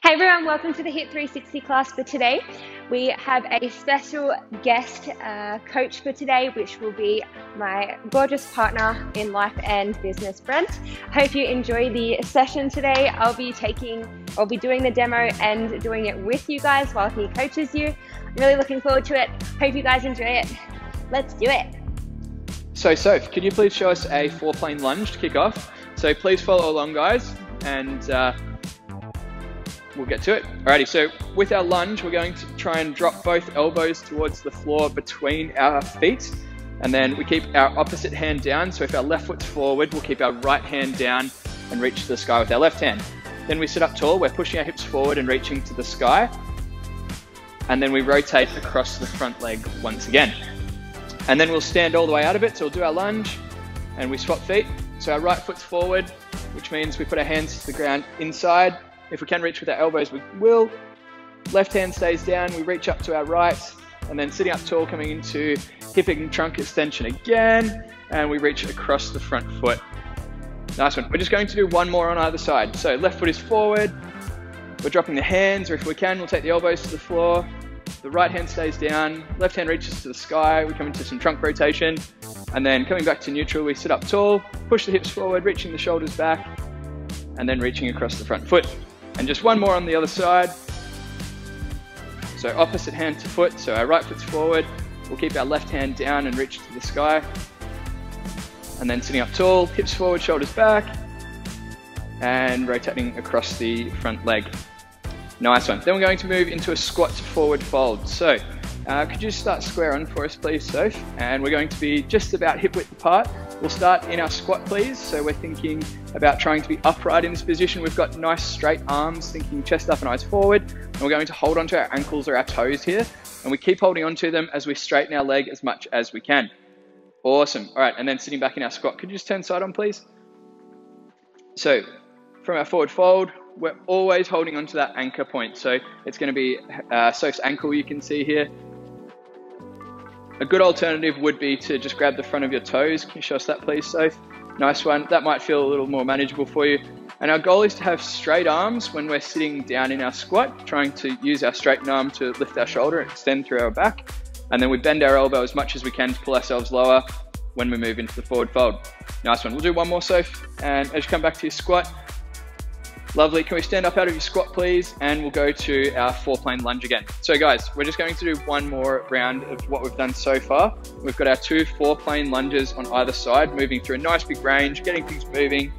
Hey everyone, welcome to the HIIT 360 class for today. We have a special guest uh, coach for today, which will be my gorgeous partner in life and business, Brent. I Hope you enjoy the session today. I'll be taking, I'll be doing the demo and doing it with you guys while he coaches you. I'm really looking forward to it. Hope you guys enjoy it. Let's do it. So, Soph, could you please show us a four plane lunge to kick off? So, please follow along, guys, and uh, we'll get to it. Alrighty, so with our lunge, we're going to try and drop both elbows towards the floor between our feet. And then we keep our opposite hand down. So if our left foot's forward, we'll keep our right hand down and reach to the sky with our left hand. Then we sit up tall, we're pushing our hips forward and reaching to the sky. And then we rotate across the front leg once again. And then we'll stand all the way out of it. So we'll do our lunge and we swap feet. So our right foot's forward, which means we put our hands to the ground inside if we can reach with our elbows, we will. Left hand stays down, we reach up to our right, and then sitting up tall, coming into hip and trunk extension again, and we reach across the front foot. Nice one. We're just going to do one more on either side. So left foot is forward, we're dropping the hands, or if we can, we'll take the elbows to the floor. The right hand stays down, left hand reaches to the sky, we come into some trunk rotation, and then coming back to neutral, we sit up tall, push the hips forward, reaching the shoulders back, and then reaching across the front foot. And just one more on the other side. So opposite hand to foot, so our right foot's forward. We'll keep our left hand down and reach to the sky. And then sitting up tall, hips forward, shoulders back. And rotating across the front leg. Nice one. Then we're going to move into a squat to forward fold. So uh, could you start square on for us, please, Soph? And we're going to be just about hip width apart. We'll start in our squat, please. So we're thinking about trying to be upright in this position. We've got nice straight arms, thinking chest up and eyes forward. And we're going to hold onto our ankles or our toes here. And we keep holding onto them as we straighten our leg as much as we can. Awesome. All right, and then sitting back in our squat. Could you just turn side on, please? So from our forward fold, we're always holding onto that anchor point. So it's going to be uh, ankle you can see here. A good alternative would be to just grab the front of your toes. Can you show us that please, Soph? Nice one. That might feel a little more manageable for you. And our goal is to have straight arms when we're sitting down in our squat, trying to use our straightened arm to lift our shoulder and extend through our back. And then we bend our elbow as much as we can to pull ourselves lower when we move into the forward fold. Nice one. We'll do one more, Soph. And as you come back to your squat, Lovely. Can we stand up out of your squat, please? And we'll go to our four plane lunge again. So guys, we're just going to do one more round of what we've done so far. We've got our two four plane lunges on either side, moving through a nice big range, getting things moving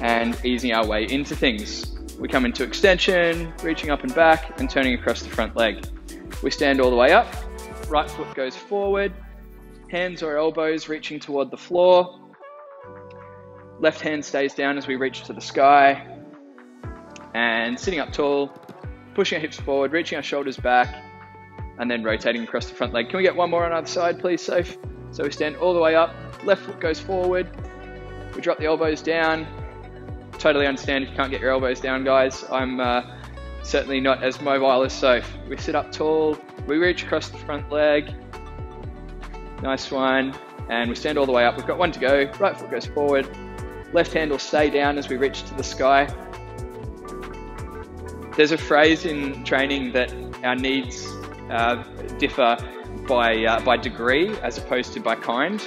and easing our way into things. We come into extension, reaching up and back and turning across the front leg. We stand all the way up, right foot goes forward, hands or elbows reaching toward the floor. Left hand stays down as we reach to the sky, and sitting up tall, pushing our hips forward, reaching our shoulders back, and then rotating across the front leg. Can we get one more on either side, please, Soph? So we stand all the way up, left foot goes forward, we drop the elbows down. Totally understand if you can't get your elbows down, guys. I'm uh, certainly not as mobile as Soph. We sit up tall, we reach across the front leg. Nice one. And we stand all the way up. We've got one to go. Right foot goes forward. Left hand will stay down as we reach to the sky. There's a phrase in training that our needs uh, differ by, uh, by degree as opposed to by kind.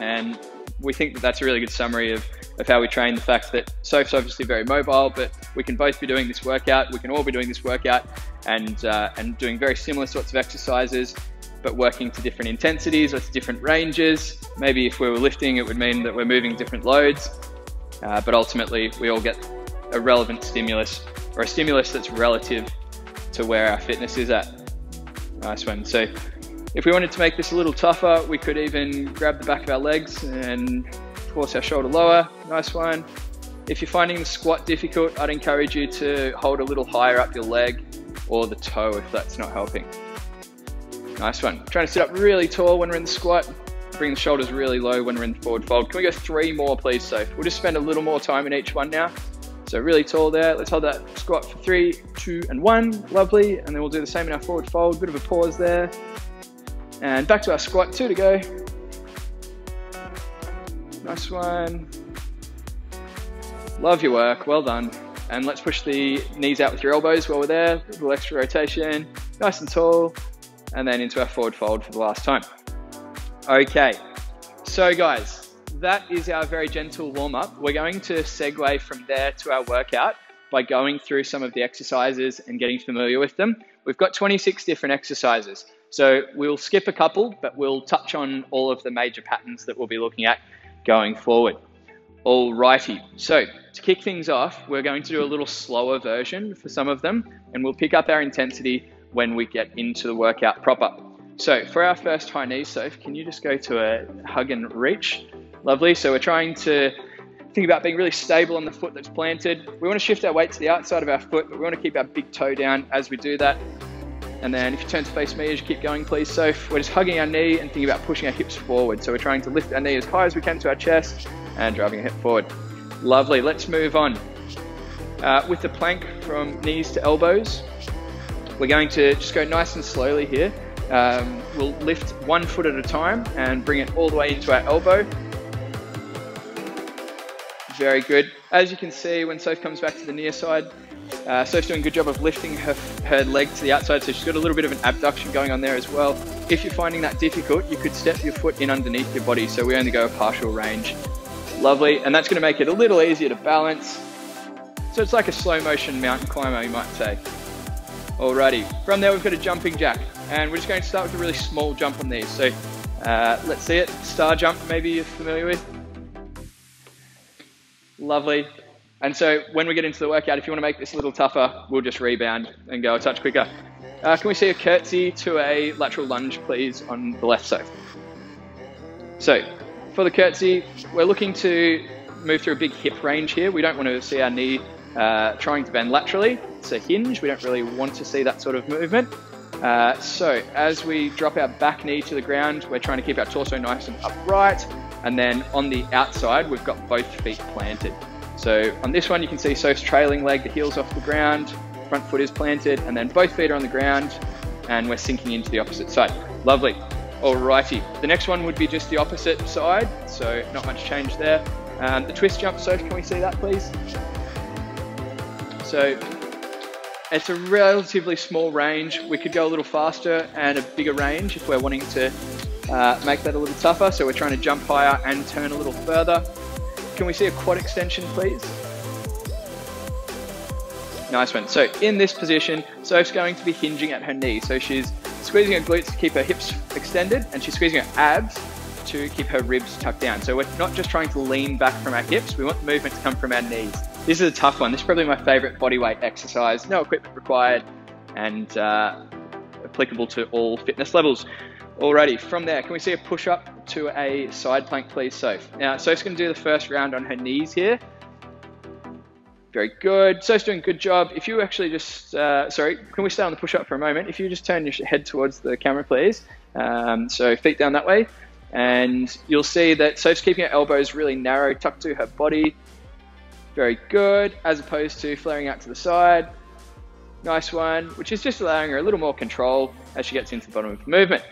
And we think that that's a really good summary of, of how we train the fact that Soph's obviously very mobile, but we can both be doing this workout. We can all be doing this workout and, uh, and doing very similar sorts of exercises, but working to different intensities or to different ranges. Maybe if we were lifting, it would mean that we're moving different loads. Uh, but ultimately, we all get a relevant stimulus or a stimulus that's relative to where our fitness is at. Nice one. So if we wanted to make this a little tougher, we could even grab the back of our legs and force our shoulder lower. Nice one. If you're finding the squat difficult, I'd encourage you to hold a little higher up your leg or the toe if that's not helping. Nice one. Trying to sit up really tall when we're in the squat. Bring the shoulders really low when we're in the forward fold. Can we go three more, please, So We'll just spend a little more time in each one now. So really tall there. Let's hold that squat for three, two, and one. Lovely. And then we'll do the same in our forward fold. Bit of a pause there. And back to our squat, two to go. Nice one. Love your work, well done. And let's push the knees out with your elbows while we're there. A little extra rotation, nice and tall. And then into our forward fold for the last time. Okay, so guys, that is our very gentle warm up. We're going to segue from there to our workout by going through some of the exercises and getting familiar with them. We've got 26 different exercises. So we'll skip a couple, but we'll touch on all of the major patterns that we'll be looking at going forward. Alrighty, so to kick things off, we're going to do a little slower version for some of them, and we'll pick up our intensity when we get into the workout proper. So for our first high knee, Soph, can you just go to a hug and reach? Lovely. So we're trying to think about being really stable on the foot that's planted. We want to shift our weight to the outside of our foot, but we want to keep our big toe down as we do that. And then if you turn to face me as you keep going, please, So we're just hugging our knee and thinking about pushing our hips forward. So we're trying to lift our knee as high as we can to our chest and driving our hip forward. Lovely, let's move on. Uh, with the plank from knees to elbows, we're going to just go nice and slowly here. Um, we'll lift one foot at a time and bring it all the way into our elbow. Very good. As you can see, when Soph comes back to the near side, uh, Soph's doing a good job of lifting her, her leg to the outside, so she's got a little bit of an abduction going on there as well. If you're finding that difficult, you could step your foot in underneath your body, so we only go a partial range. Lovely, and that's going to make it a little easier to balance. So it's like a slow motion mountain climber, you might say. Alrighty, from there we've got a jumping jack, and we're just going to start with a really small jump on these. So uh, let's see it, star jump maybe you're familiar with. Lovely, and so when we get into the workout, if you want to make this a little tougher, we'll just rebound and go a touch quicker. Uh, can we see a curtsy to a lateral lunge, please, on the left side? So for the curtsy, we're looking to move through a big hip range here. We don't want to see our knee uh, trying to bend laterally. It's a hinge. We don't really want to see that sort of movement. Uh, so as we drop our back knee to the ground, we're trying to keep our torso nice and upright. And then on the outside, we've got both feet planted. So on this one, you can see Soph's trailing leg, the heel's off the ground, front foot is planted, and then both feet are on the ground, and we're sinking into the opposite side. Lovely. Alrighty. The next one would be just the opposite side, so not much change there. Um, the twist jump, Soph, can we see that, please? So it's a relatively small range. We could go a little faster and a bigger range if we're wanting to uh, make that a little tougher. So we're trying to jump higher and turn a little further. Can we see a quad extension, please? Nice one. So in this position, Soph's going to be hinging at her knee. So she's squeezing her glutes to keep her hips extended, and she's squeezing her abs to keep her ribs tucked down. So we're not just trying to lean back from our hips, we want the movement to come from our knees. This is a tough one. This is probably my favorite bodyweight exercise. No equipment required and uh, applicable to all fitness levels. Alrighty, from there, can we see a push up to a side plank, please, Soph? Now, Soph's going to do the first round on her knees here. Very good. Soph's doing a good job. If you actually just, uh, sorry, can we stay on the push up for a moment? If you just turn your head towards the camera, please. Um, so feet down that way. And you'll see that Soph's keeping her elbows really narrow, tucked to her body. Very good, as opposed to flaring out to the side. Nice one, which is just allowing her a little more control as she gets into the bottom of the movement.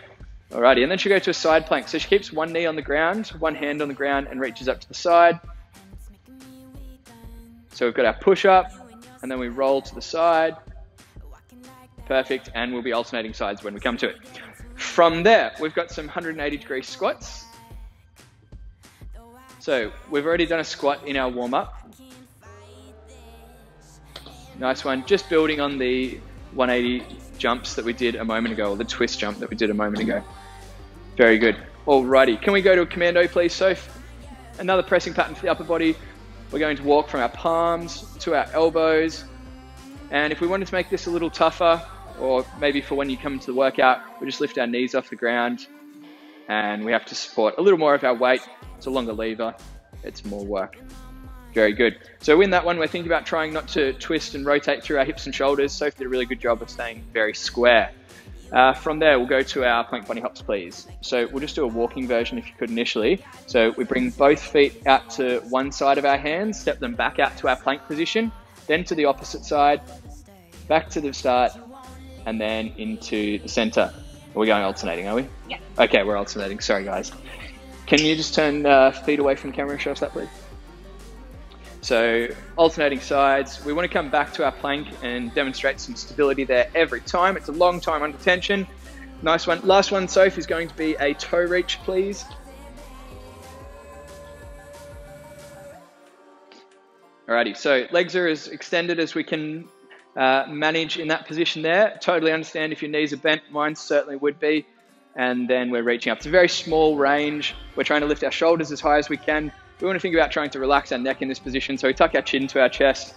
Alrighty, and then she'll go to a side plank. So she keeps one knee on the ground, one hand on the ground, and reaches up to the side. So we've got our push up, and then we roll to the side. Perfect, and we'll be alternating sides when we come to it. From there, we've got some 180 degree squats. So we've already done a squat in our warm up. Nice one, just building on the 180 jumps that we did a moment ago, or the twist jump that we did a moment ago. Very good. Alrighty, can we go to a commando please, Soph? Another pressing pattern for the upper body. We're going to walk from our palms to our elbows. And if we wanted to make this a little tougher, or maybe for when you come to the workout, we just lift our knees off the ground and we have to support a little more of our weight. It's a longer lever, it's more work. Very good. So in that one, we're thinking about trying not to twist and rotate through our hips and shoulders. Sophie did a really good job of staying very square. Uh, from there, we'll go to our plank bunny hops, please. So we'll just do a walking version if you could initially. So we bring both feet out to one side of our hands, step them back out to our plank position, then to the opposite side, back to the start, and then into the center. We're we going alternating, are we? Yeah. Okay, we're alternating. Sorry, guys. Can you just turn uh, feet away from the camera and show us that, please? So alternating sides. We want to come back to our plank and demonstrate some stability there every time. It's a long time under tension. Nice one. Last one, Soph, is going to be a toe reach, please. Alrighty, so legs are as extended as we can uh, manage in that position there. Totally understand if your knees are bent, mine certainly would be. And then we're reaching up. It's a very small range. We're trying to lift our shoulders as high as we can. We want to think about trying to relax our neck in this position. So we tuck our chin to our chest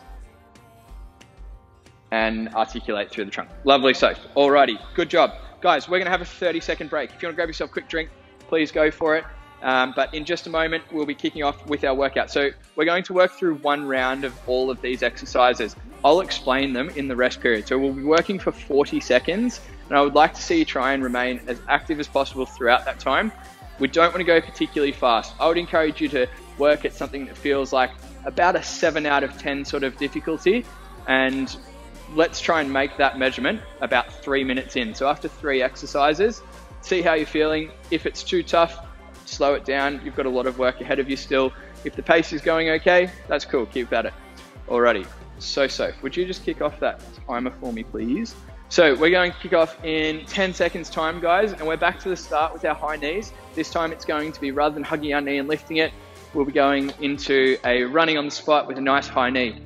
and articulate through the trunk. Lovely, so alrighty, good job. Guys, we're gonna have a 30 second break. If you wanna grab yourself a quick drink, please go for it. Um, but in just a moment, we'll be kicking off with our workout. So we're going to work through one round of all of these exercises. I'll explain them in the rest period. So we'll be working for 40 seconds, and I would like to see you try and remain as active as possible throughout that time. We don't want to go particularly fast. I would encourage you to work at something that feels like about a 7 out of 10 sort of difficulty, and let's try and make that measurement about three minutes in. So after three exercises, see how you're feeling. If it's too tough, slow it down. You've got a lot of work ahead of you still. If the pace is going okay, that's cool. Keep at it. Alrighty. So, so, would you just kick off that timer for me, please? So we're going to kick off in 10 seconds time, guys, and we're back to the start with our high knees. This time it's going to be, rather than hugging our knee and lifting it, we'll be going into a running on the spot with a nice high knee.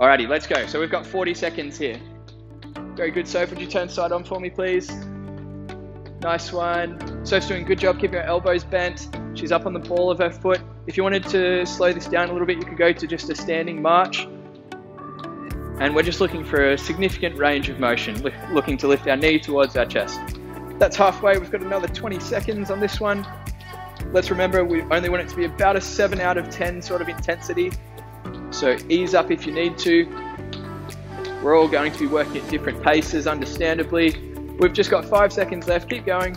Alrighty, let's go. So we've got 40 seconds here. Very good, Soph. Would you turn side on for me, please? Nice one. Soph's doing a good job keeping her elbows bent. She's up on the ball of her foot. If you wanted to slow this down a little bit, you could go to just a standing march. And we're just looking for a significant range of motion, looking to lift our knee towards our chest. That's halfway. We've got another 20 seconds on this one. Let's remember we only want it to be about a 7 out of 10 sort of intensity. So ease up if you need to. We're all going to be working at different paces, understandably. We've just got five seconds left. Keep going.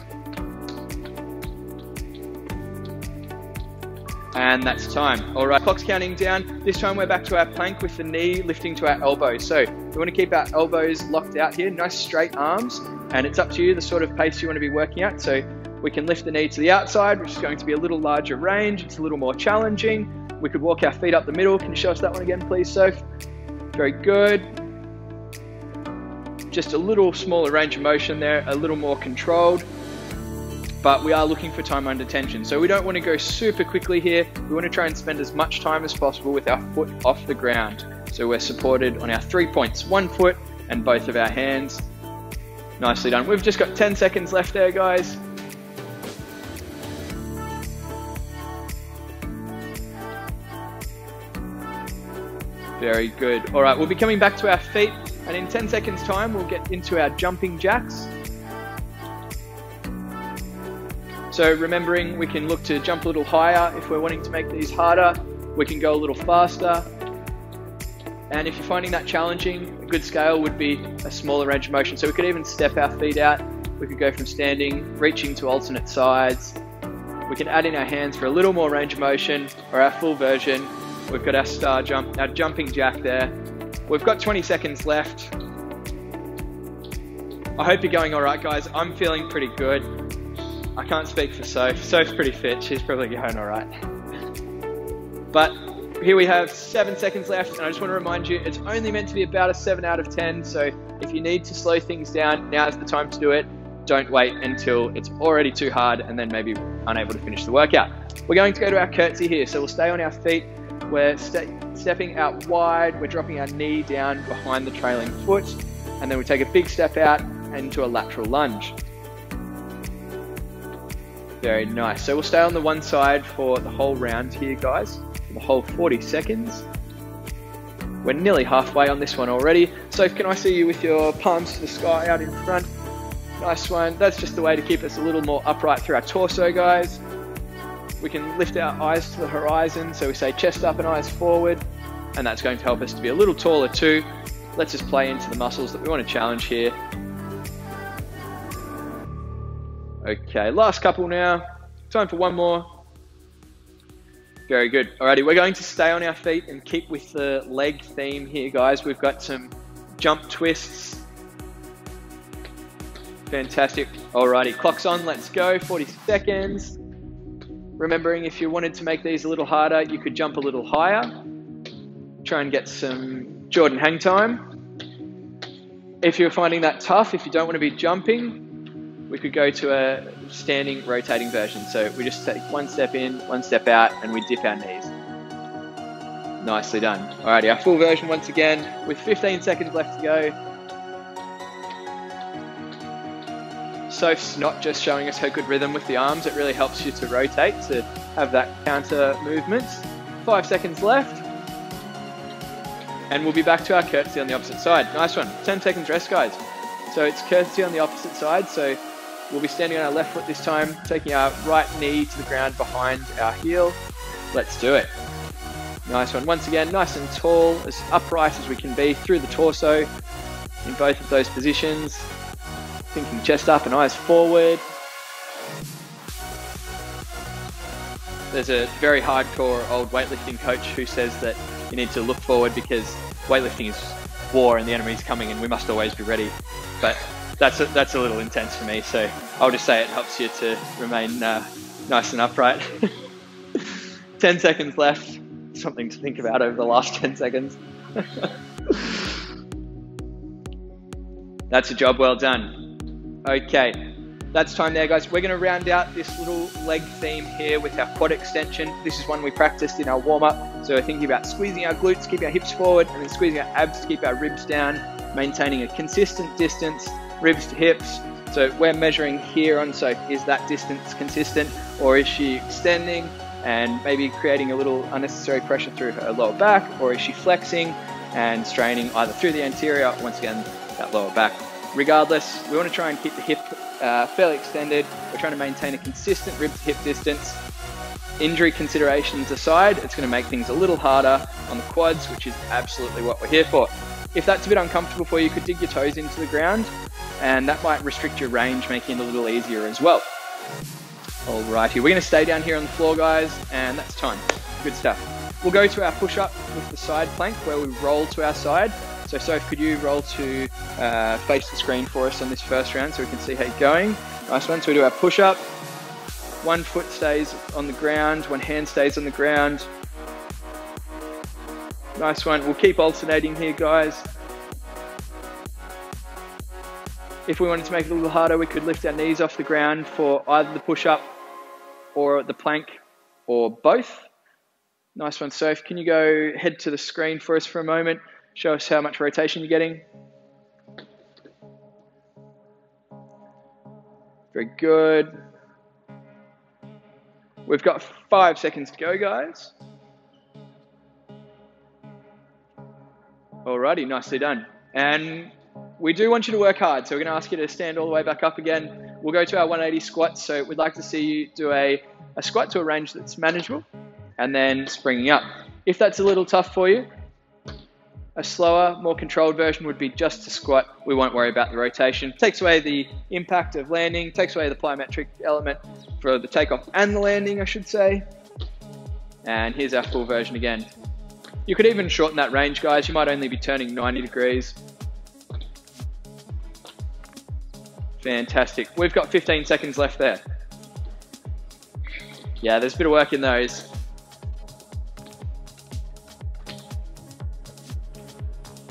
And that's time. All right, clock's counting down. This time we're back to our plank with the knee lifting to our elbow. So we want to keep our elbows locked out here, nice straight arms. And it's up to you the sort of pace you want to be working at. So we can lift the knee to the outside, which is going to be a little larger range. It's a little more challenging. We could walk our feet up the middle. Can you show us that one again, please, Soph? Very good. Just a little smaller range of motion there, a little more controlled. But we are looking for time under tension. So we don't want to go super quickly here. We want to try and spend as much time as possible with our foot off the ground. So we're supported on our three points, one foot and both of our hands. Nicely done. We've just got 10 seconds left there, guys. Very good. All right, we'll be coming back to our feet, and in 10 seconds' time, we'll get into our jumping jacks. So remembering we can look to jump a little higher if we're wanting to make these harder. We can go a little faster. And if you're finding that challenging, a good scale would be a smaller range of motion. So we could even step our feet out. We could go from standing, reaching to alternate sides. We can add in our hands for a little more range of motion or our full version We've got our star jump, our jumping jack there. We've got 20 seconds left. I hope you're going all right, guys. I'm feeling pretty good. I can't speak for Soph. Soph's pretty fit. She's probably going all right. But here we have seven seconds left, and I just want to remind you, it's only meant to be about a seven out of 10. So if you need to slow things down, now's the time to do it. Don't wait until it's already too hard and then maybe unable to finish the workout. We're going to go to our curtsy here. So we'll stay on our feet we're ste stepping out wide, we're dropping our knee down behind the trailing foot, and then we take a big step out into a lateral lunge. Very nice. So we'll stay on the one side for the whole round here, guys, for the whole 40 seconds. We're nearly halfway on this one already. So can I see you with your palms to the sky out in front? Nice one. That's just the way to keep us a little more upright through our torso, guys. We can lift our eyes to the horizon, so we say chest up and eyes forward, and that's going to help us to be a little taller too. Let's just play into the muscles that we want to challenge here. Okay, last couple now. Time for one more. Very good. Alrighty, we're going to stay on our feet and keep with the leg theme here, guys. We've got some jump twists. Fantastic. Alrighty, clock's on. Let's go. 40 seconds. Remembering if you wanted to make these a little harder, you could jump a little higher. try and get some Jordan hang time. If you're finding that tough, if you don't want to be jumping, we could go to a standing rotating version. So we just take one step in, one step out, and we dip our knees. Nicely done. Alrighty, our full version once again with 15 seconds left to go. Soph's not just showing us her good rhythm with the arms, it really helps you to rotate, to have that counter movement. Five seconds left. And we'll be back to our curtsy on the opposite side. Nice one. 10 seconds rest, guys. So it's curtsy on the opposite side. So we'll be standing on our left foot this time, taking our right knee to the ground behind our heel. Let's do it. Nice one. Once again, nice and tall, as upright as we can be through the torso in both of those positions. Thinking chest up and eyes forward. There's a very hardcore old weightlifting coach who says that you need to look forward because weightlifting is war and the enemy's coming and we must always be ready. But that's a, that's a little intense for me, so I'll just say it helps you to remain uh, nice and upright. 10 seconds left. Something to think about over the last 10 seconds. that's a job well done. Okay, that's time there, guys. We're going to round out this little leg theme here with our quad extension. This is one we practiced in our warm up. So we're thinking about squeezing our glutes, keep our hips forward, and then squeezing our abs to keep our ribs down, maintaining a consistent distance, ribs to hips. So we're measuring here on so is that distance consistent or is she extending and maybe creating a little unnecessary pressure through her lower back or is she flexing and straining either through the anterior, once again, that lower back. Regardless, we want to try and keep the hip uh, fairly extended. We're trying to maintain a consistent rib to hip distance. Injury considerations aside, it's going to make things a little harder on the quads, which is absolutely what we're here for. If that's a bit uncomfortable for you, you could dig your toes into the ground, and that might restrict your range, making it a little easier as well. Alrighty, we're going to stay down here on the floor, guys, and that's time. Good stuff. We'll go to our push-up with the side plank, where we roll to our side. So Soph, could you roll to uh, face the screen for us on this first round so we can see how you're going? Nice one. So we do our push up. One foot stays on the ground, one hand stays on the ground. Nice one. We'll keep alternating here, guys. If we wanted to make it a little harder, we could lift our knees off the ground for either the push up or the plank or both. Nice one, Soph. Can you go head to the screen for us for a moment? Show us how much rotation you're getting. Very good. We've got five seconds to go, guys. Alrighty, nicely done. And we do want you to work hard, so we're going to ask you to stand all the way back up again. We'll go to our 180 squats, so we'd like to see you do a, a squat to a range that's manageable, and then springing up. If that's a little tough for you, a slower, more controlled version would be just to squat. We won't worry about the rotation. Takes away the impact of landing, takes away the plyometric element for the takeoff and the landing, I should say. And here's our full version again. You could even shorten that range, guys. You might only be turning 90 degrees. Fantastic. We've got 15 seconds left there. Yeah, there's a bit of work in those.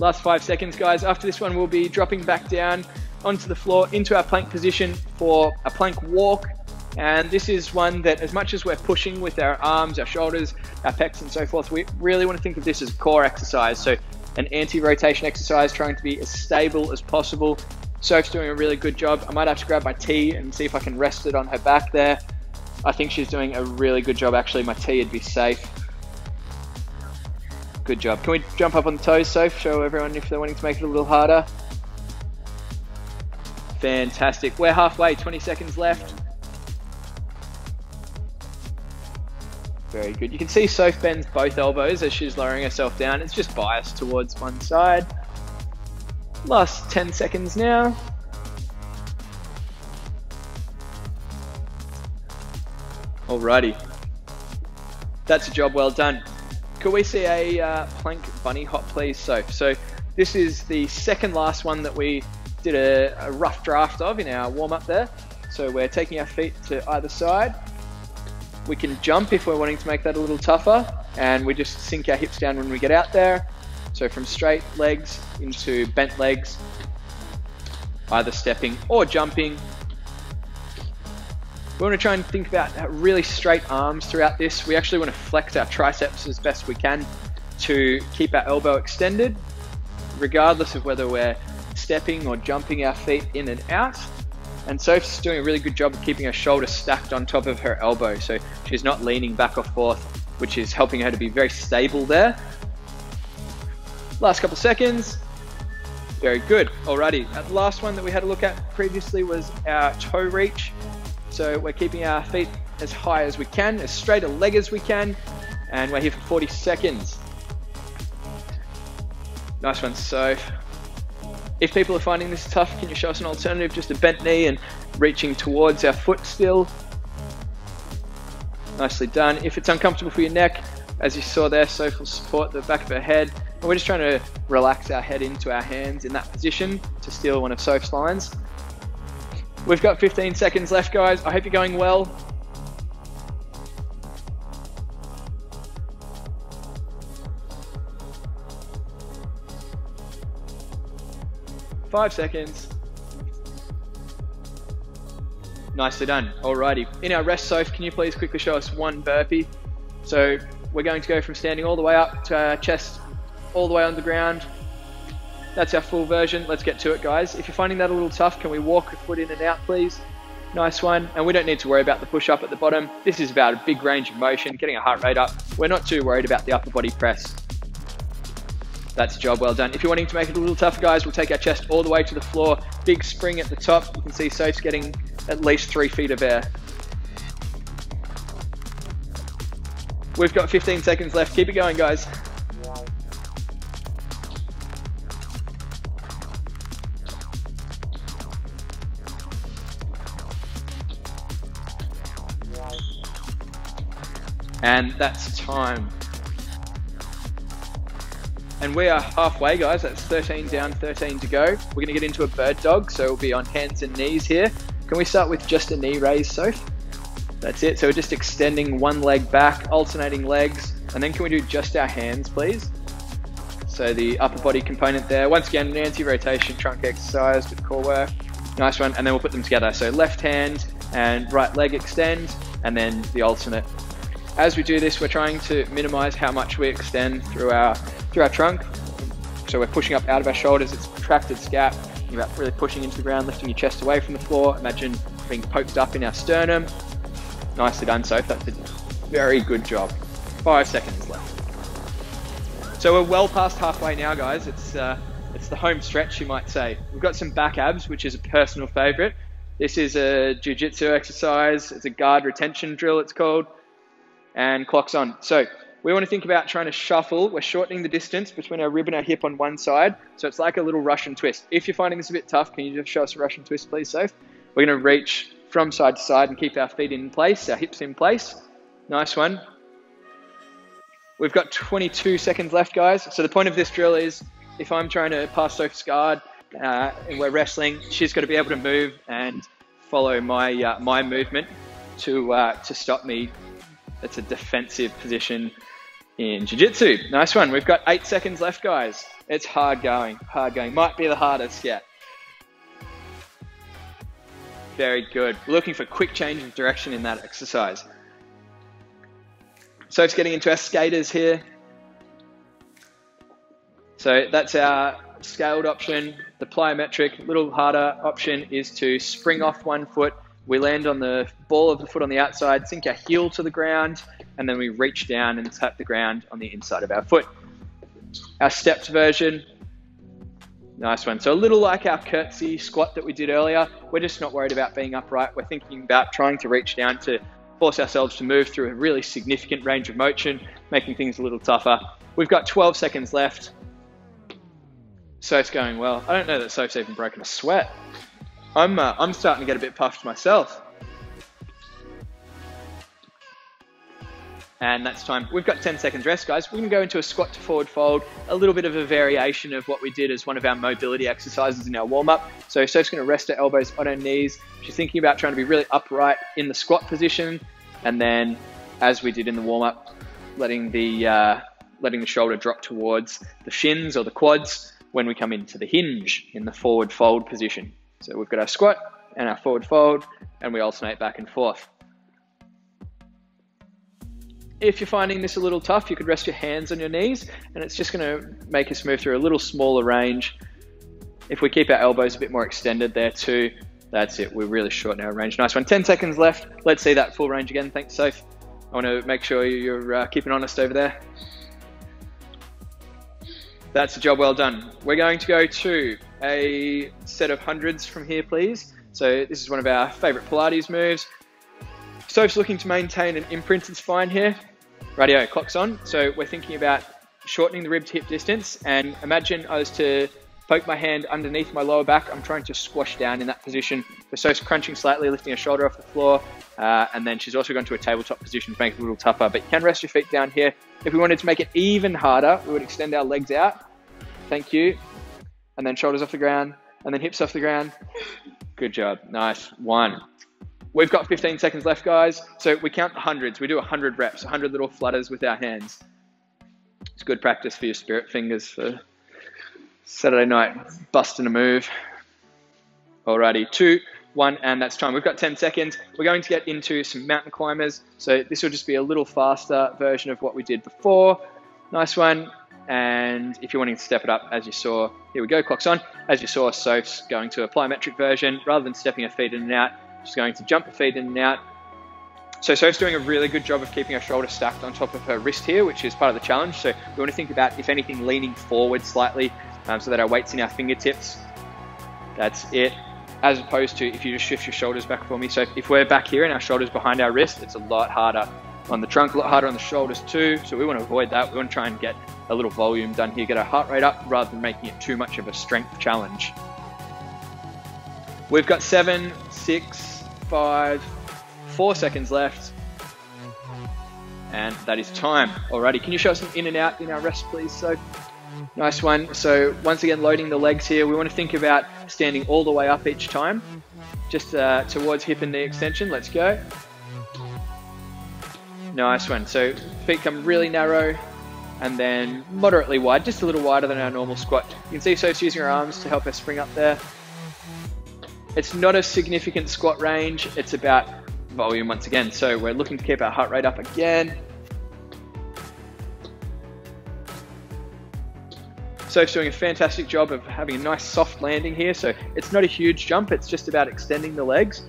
Last five seconds, guys. After this one, we'll be dropping back down onto the floor into our plank position for a plank walk. And this is one that, as much as we're pushing with our arms, our shoulders, our pecs, and so forth, we really want to think of this as a core exercise. So, an anti rotation exercise, trying to be as stable as possible. Soph's doing a really good job. I might have to grab my tea and see if I can rest it on her back there. I think she's doing a really good job. Actually, my tea would be safe. Good job. Can we jump up on the toes, Soph? Show everyone if they're wanting to make it a little harder. Fantastic. We're halfway, 20 seconds left. Very good. You can see Soph bends both elbows as she's lowering herself down. It's just biased towards one side. Last 10 seconds now. Alrighty. That's a job well done. Could we see a uh, plank bunny hop, please? So, so this is the second last one that we did a, a rough draft of in our warm up there. So we're taking our feet to either side. We can jump if we're wanting to make that a little tougher, and we just sink our hips down when we get out there. So from straight legs into bent legs, either stepping or jumping. We want to try and think about really straight arms throughout this. We actually want to flex our triceps as best we can to keep our elbow extended, regardless of whether we're stepping or jumping our feet in and out. And Soph's doing a really good job of keeping her shoulder stacked on top of her elbow. So she's not leaning back or forth, which is helping her to be very stable there. Last couple seconds. Very good. Alrighty. The last one that we had a look at previously was our toe reach. So we're keeping our feet as high as we can, as straight a leg as we can, and we're here for 40 seconds. Nice one, Soph. If people are finding this tough, can you show us an alternative? Just a bent knee and reaching towards our foot still. Nicely done. If it's uncomfortable for your neck, as you saw there, Soph will support the back of her head. And we're just trying to relax our head into our hands in that position to steal one of Soph's lines. We've got 15 seconds left, guys. I hope you're going well. Five seconds. Nicely done. Alrighty. In our rest, Soph, can you please quickly show us one burpee? So we're going to go from standing all the way up to our chest all the way on the ground. That's our full version. Let's get to it, guys. If you're finding that a little tough, can we walk a foot in and out, please? Nice one. And we don't need to worry about the push up at the bottom. This is about a big range of motion, getting a heart rate up. We're not too worried about the upper body press. That's a job well done. If you're wanting to make it a little tougher, guys, we'll take our chest all the way to the floor. Big spring at the top. You can see Soph's getting at least three feet of air. We've got 15 seconds left. Keep it going, guys. And that's time. And we are halfway, guys. That's 13 down, 13 to go. We're going to get into a bird dog, so we'll be on hands and knees here. Can we start with just a knee raise, Soph? That's it. So we're just extending one leg back, alternating legs, and then can we do just our hands, please? So the upper body component there. Once again, an anti-rotation trunk exercise with core work. Nice one. And then we'll put them together. So left hand and right leg extend, and then the alternate. As we do this, we're trying to minimize how much we extend through our through our trunk. So we're pushing up out of our shoulders, it's protracted scap. You're really pushing into the ground, lifting your chest away from the floor. Imagine being poked up in our sternum. Nicely done, Soph. That's a very good job. Five seconds left. So we're well past halfway now, guys. It's uh, it's the home stretch, you might say. We've got some back abs, which is a personal favorite. This is a jiu-jitsu exercise. It's a guard retention drill, it's called. And clock's on. So we want to think about trying to shuffle. We're shortening the distance between our rib and our hip on one side. So it's like a little Russian twist. If you're finding this a bit tough, can you just show us a Russian twist, please, Soph? We're going to reach from side to side and keep our feet in place, our hips in place. Nice one. We've got 22 seconds left, guys. So the point of this drill is if I'm trying to pass Soph's guard uh, and we're wrestling, she's got to be able to move and follow my uh, my movement to uh, to stop me. It's a defensive position in jiu-jitsu. Nice one. We've got eight seconds left, guys. It's hard going, hard going. Might be the hardest yet. Very good. Looking for quick change of direction in that exercise. So it's getting into our skaters here. So that's our scaled option. The plyometric, little harder option is to spring off one foot. We land on the ball of the foot on the outside, sink our heel to the ground, and then we reach down and tap the ground on the inside of our foot. Our stepped version, nice one. So a little like our curtsy squat that we did earlier, we're just not worried about being upright. We're thinking about trying to reach down to force ourselves to move through a really significant range of motion, making things a little tougher. We've got 12 seconds left. Soph's going well. I don't know that Soph's even broken a sweat. I'm, uh, I'm starting to get a bit puffed myself. and that's time. We've got 10 seconds rest, guys. We're to go into a squat to forward fold, a little bit of a variation of what we did as one of our mobility exercises in our warm up. So Soph's going to rest her elbows on her knees. She's thinking about trying to be really upright in the squat position, and then as we did in the warm up, letting the uh, letting the shoulder drop towards the shins or the quads when we come into the hinge in the forward fold position. So we've got our squat and our forward fold, and we alternate back and forth. If you're finding this a little tough, you could rest your hands on your knees, and it's just going to make us move through a little smaller range. If we keep our elbows a bit more extended there too, that's it. We're really shortening our range. Nice one. 10 seconds left. Let's see that full range again. Thanks, Soph. I want to make sure you're uh, keeping honest over there. That's a job well done. We're going to go to a set of hundreds from here, please. So this is one of our favorite Pilates moves. Soph's looking to maintain an imprinted spine here. Radio, clock's on. So we're thinking about shortening the rib to hip distance and imagine I was to poke my hand underneath my lower back. I'm trying to squash down in that position. So Soph's crunching slightly, lifting her shoulder off the floor. Uh, and then she's also gone to a tabletop position to make it a little tougher. But you can rest your feet down here. If we wanted to make it even harder, we would extend our legs out. Thank you. And then shoulders off the ground. And then hips off the ground. Good job. Nice. One. We've got 15 seconds left, guys. So we count hundreds. We do 100 reps, 100 little flutters with our hands. It's good practice for your spirit fingers for Saturday night, busting a move. Alrighty, two, one, and that's time. We've got 10 seconds. We're going to get into some mountain climbers. So this will just be a little faster version of what we did before. Nice one. And if you're wanting to step it up, as you saw, here we go, clock's on. As you saw, Soph's going to a plyometric version. Rather than stepping her feet in and out, she's going to jump her feet in and out. So Soph's doing a really good job of keeping her shoulder stacked on top of her wrist here, which is part of the challenge. So we want to think about, if anything, leaning forward slightly um, so that our weight's in our fingertips. That's it. As opposed to if you just shift your shoulders back for me. So if we're back here and our shoulders behind our wrist, it's a lot harder on the trunk, a lot harder on the shoulders too. So we want to avoid that. We want to try and get a little volume done here, get our heart rate up rather than making it too much of a strength challenge. We've got seven, six, five, four seconds left. And that is time. Alrighty, can you show us some in and out in our rest, please? So Nice one. So once again, loading the legs here. We want to think about standing all the way up each time, just uh, towards hip and knee extension. Let's go. Nice one. So feet come really narrow and then moderately wide, just a little wider than our normal squat. You can see Soph's using her arms to help her spring up there. It's not a significant squat range. It's about volume once again. So we're looking to keep our heart rate up again. Soph's doing a fantastic job of having a nice soft landing here. So it's not a huge jump. It's just about extending the legs.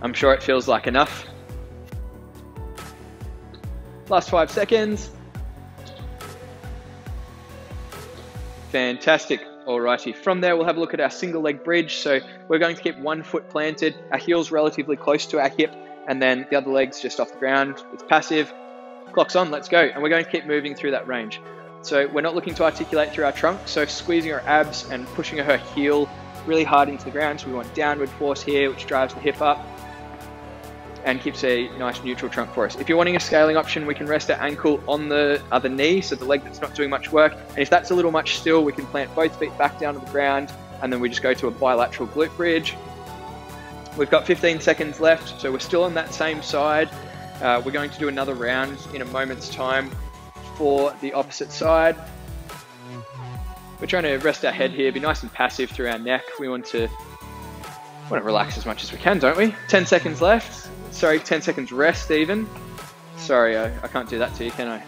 I'm sure it feels like enough. Last five seconds. Fantastic. Alrighty, from there we'll have a look at our single leg bridge. So we're going to keep one foot planted, our heels relatively close to our hip, and then the other leg's just off the ground. It's passive. Clock's on, let's go. And we're going to keep moving through that range. So we're not looking to articulate through our trunk, so squeezing our abs and pushing her heel really hard into the ground. So we want downward force here, which drives the hip up and keeps a nice neutral trunk for us. If you're wanting a scaling option, we can rest our ankle on the other knee, so the leg that's not doing much work. And if that's a little much still, we can plant both feet back down to the ground, and then we just go to a bilateral glute bridge. We've got 15 seconds left, so we're still on that same side. Uh, we're going to do another round in a moment's time for the opposite side. We're trying to rest our head here, be nice and passive through our neck. We want to want to relax as much as we can, don't we? 10 seconds left. Sorry, 10 seconds rest even. Sorry, I, I can't do that to you, can I?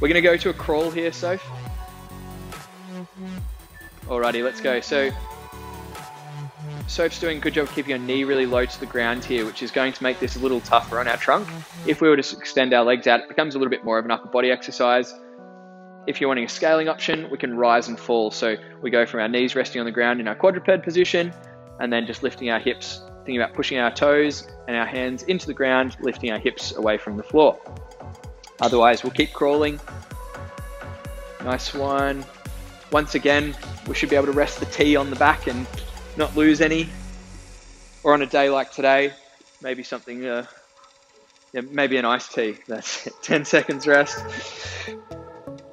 We're going to go to a crawl here, Soph. Alrighty, let's go. So Soph's doing a good job keeping your knee really low to the ground here, which is going to make this a little tougher on our trunk. If we were to extend our legs out, it becomes a little bit more of an upper body exercise. If you're wanting a scaling option, we can rise and fall. So we go from our knees resting on the ground in our quadruped position, and then just lifting our hips, about pushing our toes and our hands into the ground, lifting our hips away from the floor. Otherwise, we'll keep crawling. Nice one. Once again, we should be able to rest the tea on the back and not lose any. Or on a day like today, maybe something, uh, yeah, maybe an iced tea. That's it. 10 seconds rest.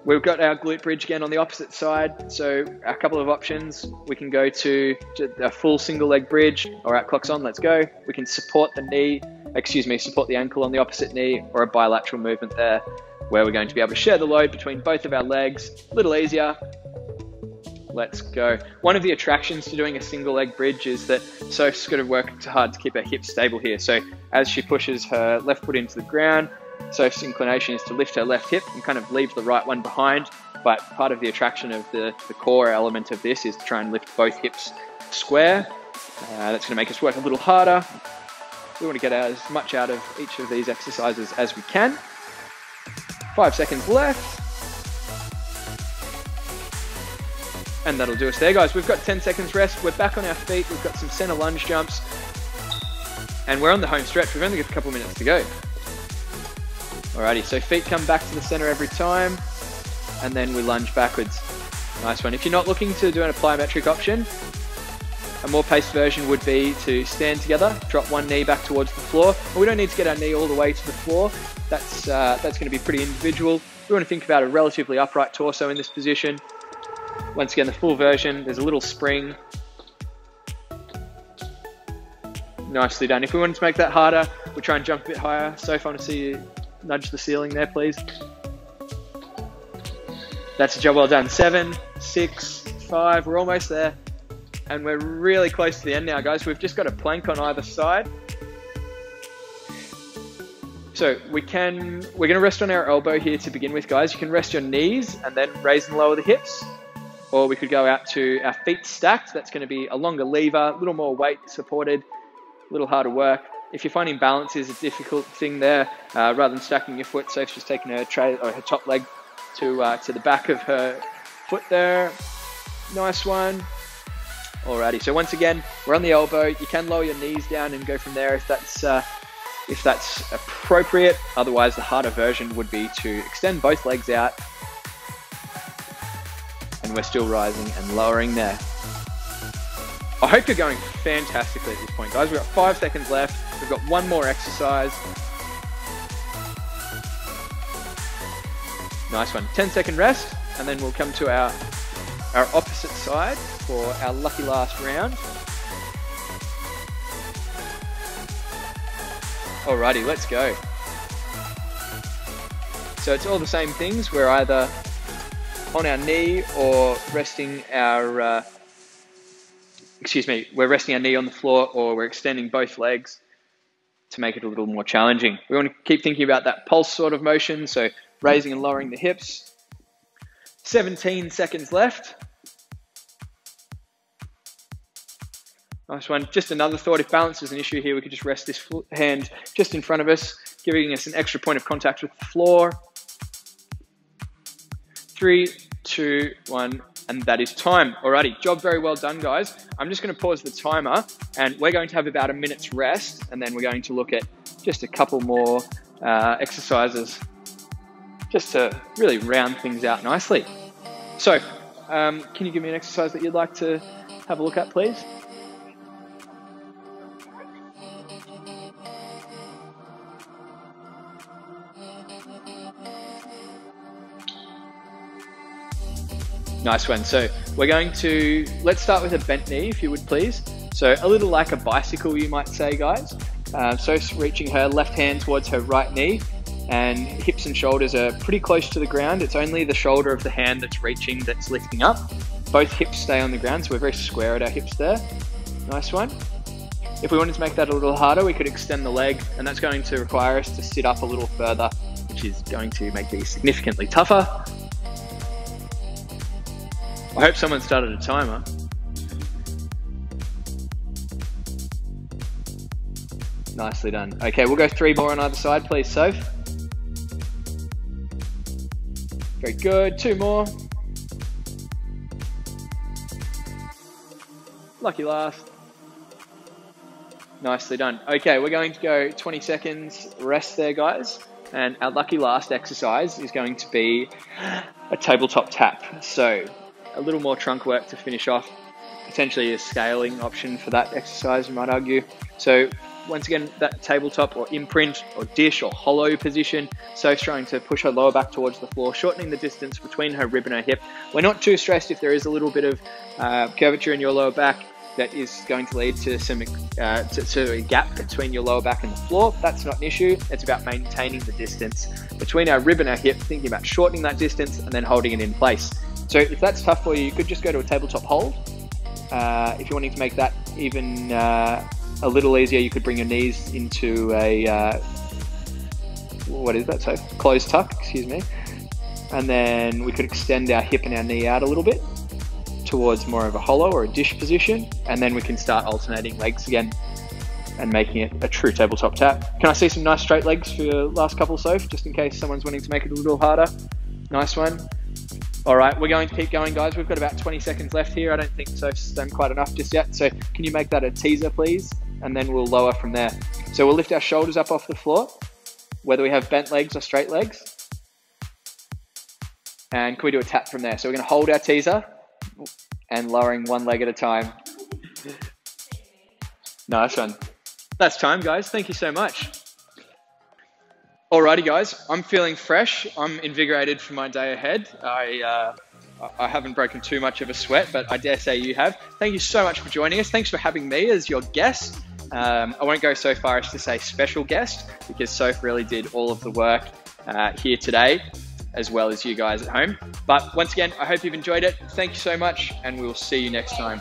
We've got our glute bridge again on the opposite side. So a couple of options. We can go to a full single leg bridge. All right, clock's on, let's go. We can support the knee excuse me, support the ankle on the opposite knee, or a bilateral movement there, where we're going to be able to share the load between both of our legs. A little easier. Let's go. One of the attractions to doing a single leg bridge is that Soph's got to work hard to keep her hips stable here. So as she pushes her left foot into the ground, Soph's inclination is to lift her left hip and kind of leave the right one behind. But part of the attraction of the, the core element of this is to try and lift both hips square. Uh, that's going to make us work a little harder. We want to get as much out of each of these exercises as we can. Five seconds left. And that'll do us there, guys. We've got 10 seconds rest. We're back on our feet. We've got some center lunge jumps. And we're on the home stretch. We've only got a couple minutes to go. Alrighty, so feet come back to the center every time. And then we lunge backwards. Nice one. If you're not looking to do an plyometric option, a more paced version would be to stand together, drop one knee back towards the floor. we don't need to get our knee all the way to the floor. That's, uh, that's going to be pretty individual. We want to think about a relatively upright torso in this position. Once again, the full version, there's a little spring. Nicely done. If we wanted to make that harder, we'll try and jump a bit higher. So if I want to see you nudge the ceiling there, please. That's a job well done. Seven, six, five, we're almost there and we're really close to the end now, guys. We've just got a plank on either side. So we can, we're going to rest on our elbow here to begin with, guys. You can rest your knees and then raise and lower the hips. Or we could go out to our feet stacked. That's going to be a longer lever, a little more weight supported, a little harder work. If you're finding balance is a difficult thing there, uh, rather than stacking your foot, Soph's just taking her, tra- or her top leg to, uh, to the back of her foot there. Nice one. Alrighty, so once again, we're on the elbow. You can lower your knees down and go from there if that's uh, if that's appropriate. Otherwise, the harder version would be to extend both legs out, and we're still rising and lowering there. I hope you're going fantastically at this point, guys. We've got five seconds left. We've got one more exercise. Nice one. 10 second rest, and then we'll come to our our opposite side for our lucky last round. Alrighty, let's go. So it's all the same things. We're either on our knee or resting our, uh, excuse me, we're resting our knee on the floor or we're extending both legs to make it a little more challenging. We want to keep thinking about that pulse sort of motion, so raising and lowering the hips. 17 seconds left. Nice one. Just another thought, if balance is an issue here, we could just rest this hand just in front of us, giving us an extra point of contact with the floor. Three, two, one, and that is time. Alrighty, job very well done, guys. I'm just gonna pause the timer, and we're going to have about a minute's rest, and then we're going to look at just a couple more uh, exercises just to really round things out nicely. So, um, can you give me an exercise that you'd like to have a look at, please? Nice one. So we're going to, let's start with a bent knee, if you would please. So a little like a bicycle, you might say, guys. Uh, so reaching her left hand towards her right knee and hips and shoulders are pretty close to the ground. It's only the shoulder of the hand that's reaching that's lifting up. Both hips stay on the ground, so we're very square at our hips there. Nice one. If we wanted to make that a little harder, we could extend the leg, and that's going to require us to sit up a little further, which is going to make these significantly tougher. I hope someone started a timer. Nicely done. Okay, we'll go three more on either side, please, Soph. Very good. Two more. Lucky last. Nicely done. Okay, we're going to go 20 seconds rest there, guys. And our lucky last exercise is going to be a tabletop tap. So a little more trunk work to finish off. Potentially a scaling option for that exercise, you might argue. So once again, that tabletop or imprint or dish or hollow position. So trying to push her lower back towards the floor, shortening the distance between her rib and her hip. We're not too stressed if there is a little bit of uh, curvature in your lower back. that is going to lead to some uh, to, to, a gap between your lower back and the floor. That's not an issue. It's about maintaining the distance between our rib and our hip, thinking about shortening that distance and then holding it in place. So if that's tough for you, you could just go to a tabletop hold. Uh, if you're wanting to make that even uh, a little easier, you could bring your knees into a uh, what is that? So closed tuck, excuse me. And then we could extend our hip and our knee out a little bit towards more of a hollow or a dish position. And then we can start alternating legs again and making it a true tabletop tap. Can I see some nice straight legs for your last couple, Soph, just in case someone's wanting to make it a little harder? Nice one. All right, we're going to keep going, guys. We've got about 20 seconds left here. I don't think Soph's done quite enough just yet. So can you make that a teaser, please? And then we'll lower from there. So we'll lift our shoulders up off the floor, whether we have bent legs or straight legs. And can we do a tap from there? So we're going to hold our teaser and lowering one leg at a time. Nice one. That's time, guys. Thank you so much. Alrighty, guys. I'm feeling fresh. I'm invigorated for my day ahead. I uh, I haven't broken too much of a sweat, but I dare say you have. Thank you so much for joining us. Thanks for having me as your guest. Um, I won't go so far as to say special guest because Soph really did all of the work uh, here today as well as you guys at home. But once again, I hope you've enjoyed it. Thank you so much, and we will see you next time.